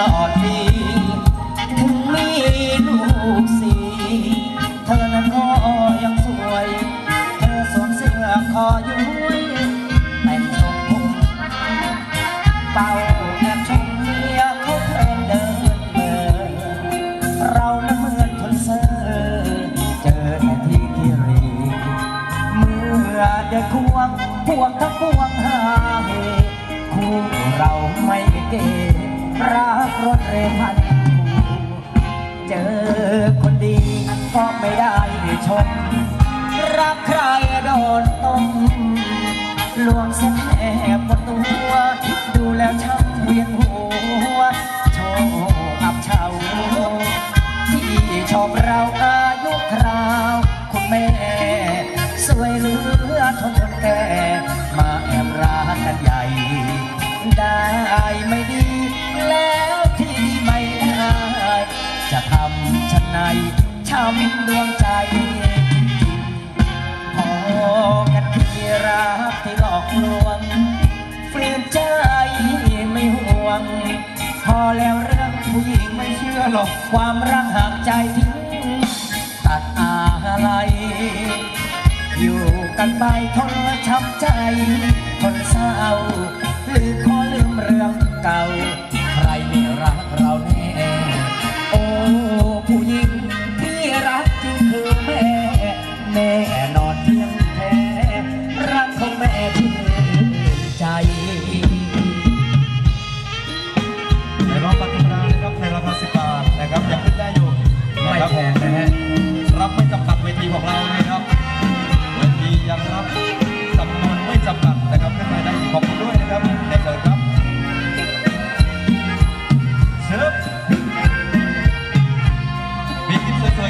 ลอดปีถึงมีลูกสีเธอนั้นก็ยังสวย เธอสวมเสื้อคอย้ยแต่งทรงผมเป่าแอบชมเมียเขาเพลินเดินเดินเรานั้นเหมือนคนเซอร์เจอแต่ที่กิรีเมื่อเดินควงพวงทั้งพวงหาเฮคู่เราไม่เก รักรถเรพัน เจอคนดีก็ไม่ได้ชม รักใครโดนต้มลวงเส้นแอบหมดตัว ดูแล้วช่างเวียนหัว ช้ำดวงใจ พอกันที่รักที่หลอกลวงฝืนใจไม่ห่วง พอแล้วเรื่องผู้หญิงไม่เชื่อหรอกความรักหากใจทิ้งตัดอะไร อยู่กันไปทนช้ำใจทนเศร้าหรือขอลืมเรื่องเก่า ใครไม่รักเราแน่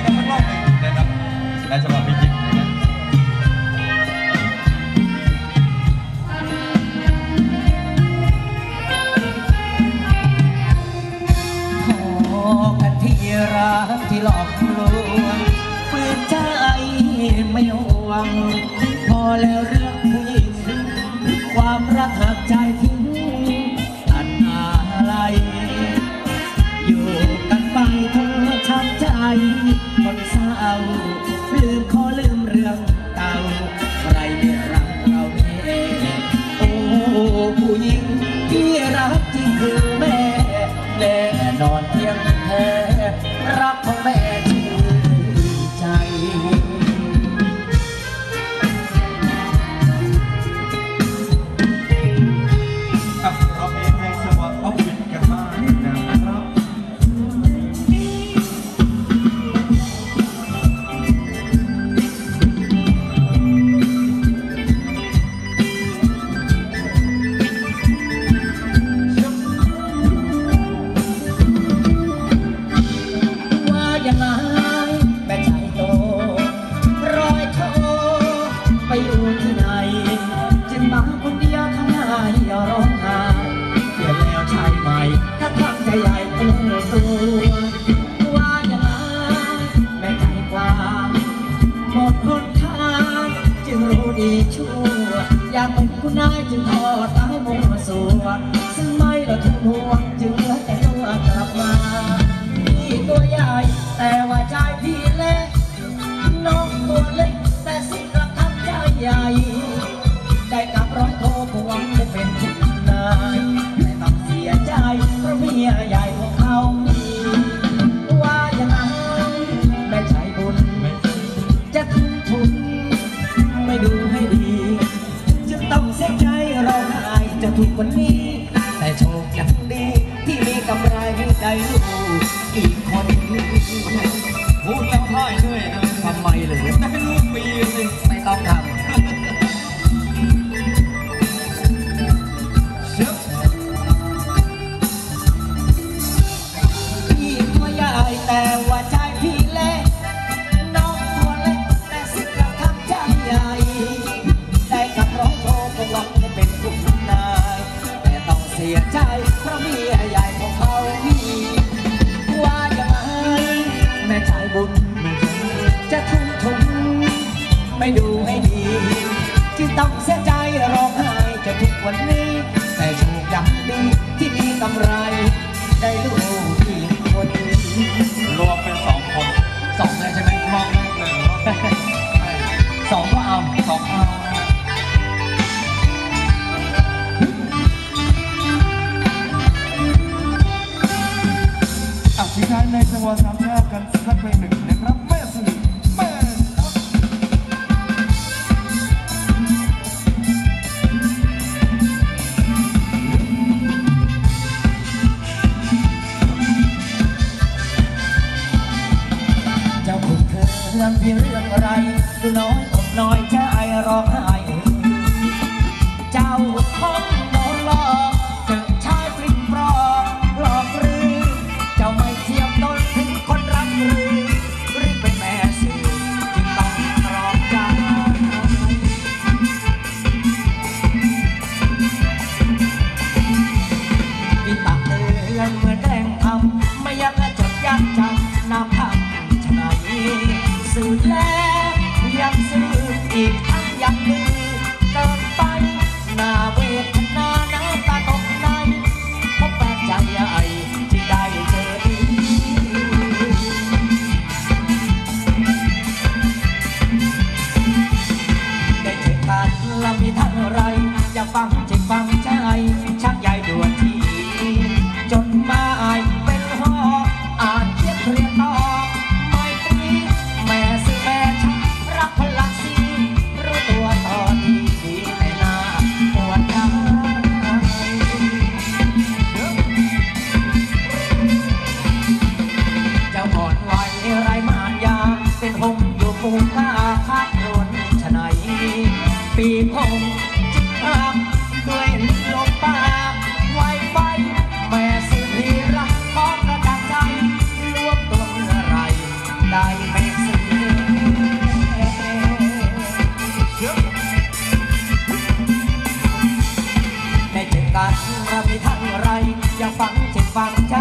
กันสักรอบหนึ่งนะครับในจังหวะมีคลิปนะครับพอกันที่รักที่หลอกลวงฝืนใจไม่ห่วงพอแล้วเรื่องผู้หญิงความรักหักใจทิ้ คนทางจึงรู้ดีชั่ว อยากเป็นคุณนายจึงทอดตายมัวสวดซึ่งไม่ละทุกหวงจึงเหลือแต่ตัวกลับมาพี่ตัวใหญ่แต่ว่าใจพี่ รู้วันนี้ ต้องเสียใจร้องไห้จะทุกวันนี้ แต่โชคยังดีที่มีกำไร ได้ลูกที่คนรวมเป็นสองคนสองเลยใช่ไหมมองหน้าเลยสองก็เอาสองเอา ทั้งไร อยากฟังเจ็บฟังใจ